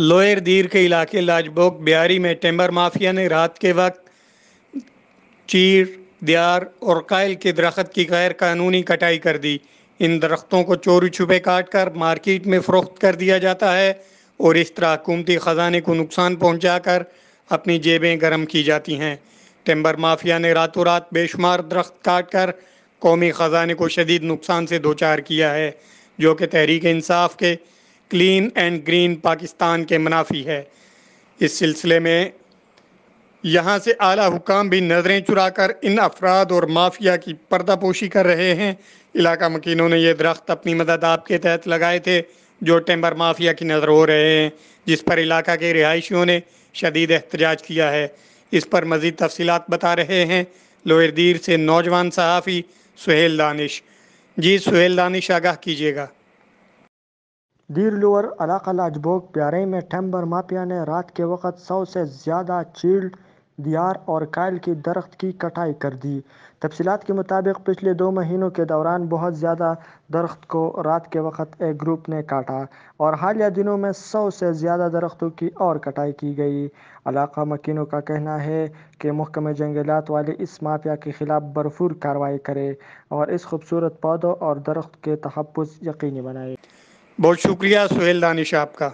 Lower दीर के इलाके लाजबोक बिहारी में टेम्बर माफिया ने रात के वक्त चीर, दियार और कायल के दरख्त की गैर कानूनी कटाई कर दी। इन दरख्तों को चोरी छुपे काट कर मार्केट में फ़रोख्त कर दिया जाता है और इस तरह हुकूमती ख़जाने को नुकसान पहुँचा कर अपनी जेबें गर्म की जाती हैं। टेम्बर माफिया ने रातों रात बेशुमार दरख्त काट कर कौमी ख़जाने को शदीद नुकसान से दो चार किया है, जो कि तहरीक इंसाफ के क्लीन एंड ग्रीन पाकिस्तान के मुनाफी है। इस सिलसिले में यहाँ से आला हुकाम भी नज़रें चुरा कर इन अफराद और माफिया की पर्दापोशी कर रहे हैं। इलाका मकीनों ने यह दरख्त अपनी मदद आपके तहत लगाए थे, जो टेम्बर माफिया की नज़र हो रहे हैं, जिस पर इलाका के रिहायशियों ने शदीद एहतजाज किया है। इस पर मज़ीद तफसीत बता रहे हैं, लोहरदीर से नौजवान सहाफ़ी सुहेल दानिश। जी सुहेल दानिश, आगाह कीजिएगा। दीर लोअर इलाका लाजबोग प्यारे में टेम्बर माफिया ने रात के वक्त सौ से ज़्यादा चील्ड दियार और कायल की दरख्त की कटाई कर दी तफसीत के मुताबिक पिछले दो महीनों के दौरान बहुत ज़्यादा दरख्त को रात के वक्त एक ग्रुप ने काटा और हालिया दिनों में सौ से ज़्यादा दरख्तों की और कटाई की गई इलाका मकीनों का कहना है कि महकमे जंगलात वाले इस माफिया के ख़िलाफ़ भरपूर कार्रवाई करे और इस खूबसूरत पौधों और दरख्त के तहफ़ यकीनी बनाए बहुत शुक्रिया सुहेल दानिश आपका।